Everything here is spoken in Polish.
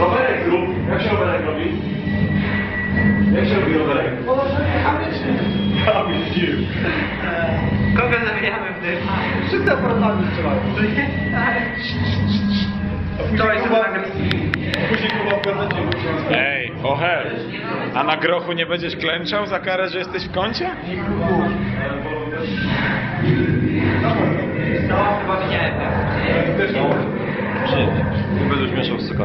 Rowerek zrób. Jak się rowerek robi? Jak się robi rowerek? Kamil dziw. Kogo zabijamy w tym? Wszyscy aparatami strzelają. Wczoraj sobie. Później chyba w gazecie wróciłem. Ej, oher, a na grochu nie będziesz klęczał za karę, że jesteś w kącie? No, chyba tak? Też nie. Nie będziesz mieszał z suka.